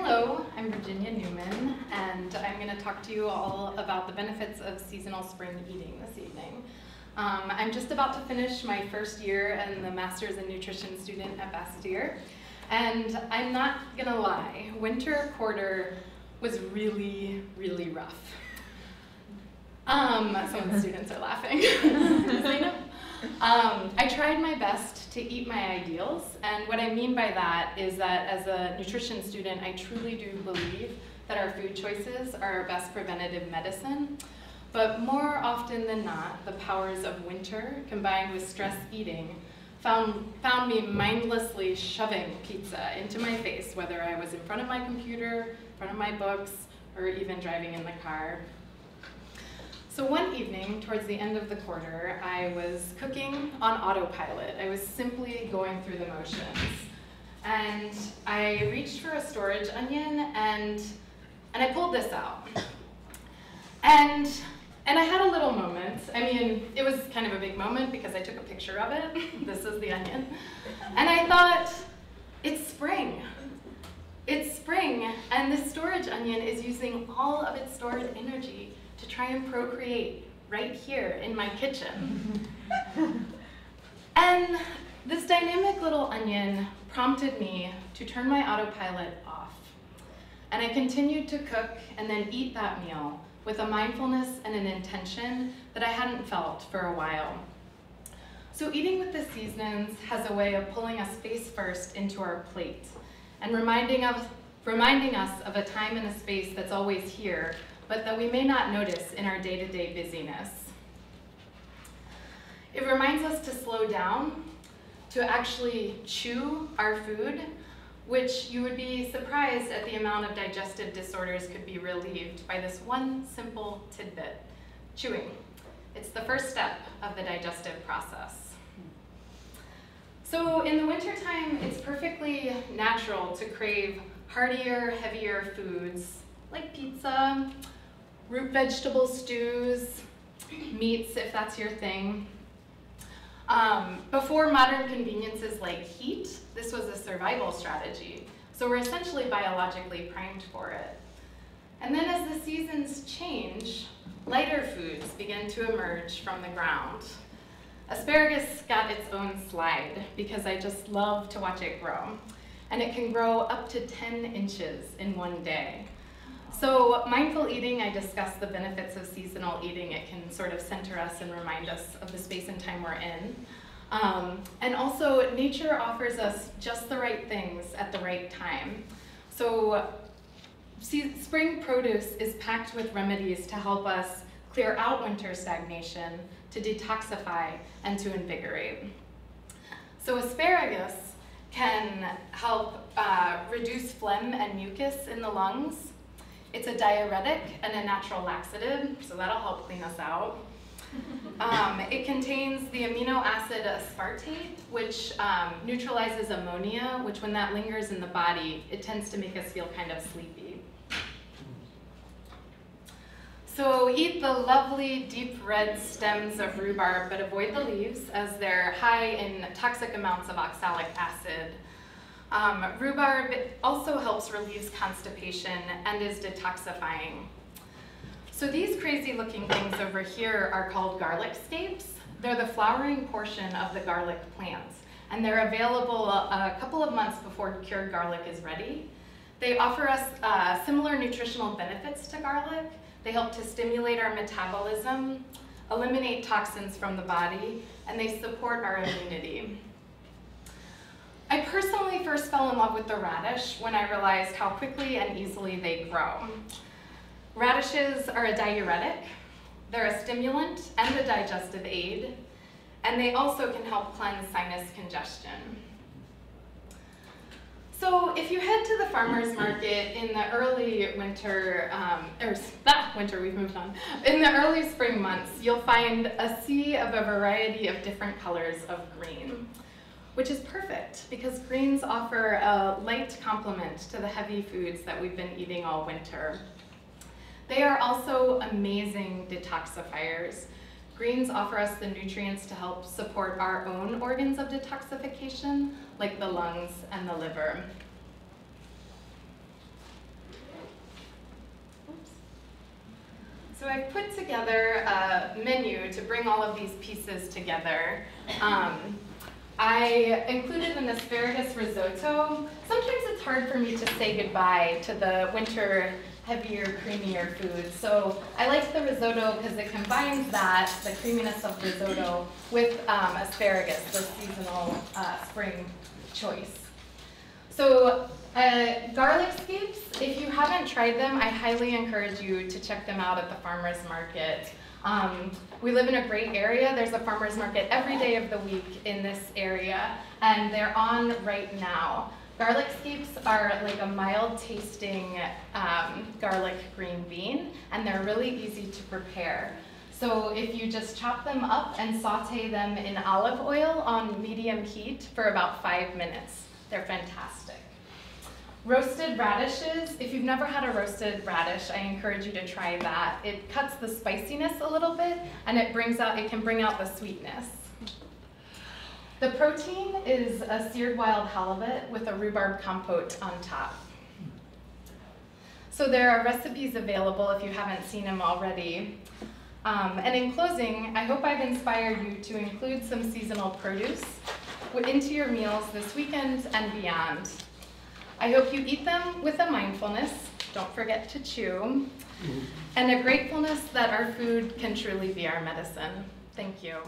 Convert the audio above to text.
Hello, I'm Virginia Newman, and I'm going to talk to you all about the benefits of seasonal spring eating this evening. Um, I'm just about to finish my first year as the Master's in Nutrition student at Bastyr, and I'm not going to lie, winter quarter was really, really rough. Um, some of the students are laughing. um, I tried my best to eat my ideals, and what I mean by that is that as a nutrition student, I truly do believe that our food choices are our best preventative medicine. But more often than not, the powers of winter combined with stress eating found, found me mindlessly shoving pizza into my face, whether I was in front of my computer, in front of my books, or even driving in the car. So one evening, towards the end of the quarter, I was cooking on autopilot. I was simply going through the motions. And I reached for a storage onion and, and I pulled this out. And, and I had a little moment. I mean, it was kind of a big moment because I took a picture of it. this is the onion. And I thought, it's spring. It's spring, and this storage onion is using all of its stored energy try and procreate right here in my kitchen. and this dynamic little onion prompted me to turn my autopilot off. And I continued to cook and then eat that meal with a mindfulness and an intention that I hadn't felt for a while. So eating with the seasons has a way of pulling us face first into our plate and reminding, of, reminding us of a time and a space that's always here but that we may not notice in our day-to-day -day busyness. It reminds us to slow down, to actually chew our food, which you would be surprised at the amount of digestive disorders could be relieved by this one simple tidbit, chewing. It's the first step of the digestive process. So in the wintertime, it's perfectly natural to crave heartier, heavier foods like pizza, root vegetable stews, meats if that's your thing. Um, before modern conveniences like heat, this was a survival strategy. So we're essentially biologically primed for it. And then as the seasons change, lighter foods begin to emerge from the ground. Asparagus got its own slide because I just love to watch it grow. And it can grow up to 10 inches in one day. So mindful eating, I discussed the benefits of seasonal eating. It can sort of center us and remind us of the space and time we're in. Um, and also, nature offers us just the right things at the right time. So see, spring produce is packed with remedies to help us clear out winter stagnation, to detoxify, and to invigorate. So asparagus can help uh, reduce phlegm and mucus in the lungs, it's a diuretic and a natural laxative, so that'll help clean us out. Um, it contains the amino acid aspartate, which um, neutralizes ammonia, which when that lingers in the body, it tends to make us feel kind of sleepy. So eat the lovely deep red stems of rhubarb, but avoid the leaves as they're high in toxic amounts of oxalic acid, um, rhubarb also helps relieve constipation and is detoxifying. So these crazy looking things over here are called garlic scapes. They're the flowering portion of the garlic plants and they're available a couple of months before cured garlic is ready. They offer us uh, similar nutritional benefits to garlic. They help to stimulate our metabolism, eliminate toxins from the body, and they support our immunity. I personally first fell in love with the radish when I realized how quickly and easily they grow. Radishes are a diuretic, they're a stimulant and a digestive aid, and they also can help cleanse sinus congestion. So if you head to the farmer's market in the early winter, um, or that winter we've moved on, in the early spring months, you'll find a sea of a variety of different colors of green which is perfect because greens offer a light complement to the heavy foods that we've been eating all winter. They are also amazing detoxifiers. Greens offer us the nutrients to help support our own organs of detoxification, like the lungs and the liver. So I've put together a menu to bring all of these pieces together. Um, I included an asparagus risotto. Sometimes it's hard for me to say goodbye to the winter heavier, creamier foods. So I like the risotto because it combines that, the creaminess of risotto, with um, asparagus, the seasonal uh, spring choice. So uh, garlic scapes, if you haven't tried them, I highly encourage you to check them out at the farmer's market. Um, we live in a great area. There's a farmer's market every day of the week in this area, and they're on right now. Garlic scapes are like a mild tasting um, garlic green bean, and they're really easy to prepare. So if you just chop them up and saute them in olive oil on medium heat for about five minutes, they're fantastic. Roasted radishes, if you've never had a roasted radish, I encourage you to try that. It cuts the spiciness a little bit and it brings out, it can bring out the sweetness. The protein is a seared wild halibut with a rhubarb compote on top. So there are recipes available if you haven't seen them already. Um, and in closing, I hope I've inspired you to include some seasonal produce into your meals this weekend and beyond. I hope you eat them with a mindfulness, don't forget to chew, and a gratefulness that our food can truly be our medicine. Thank you.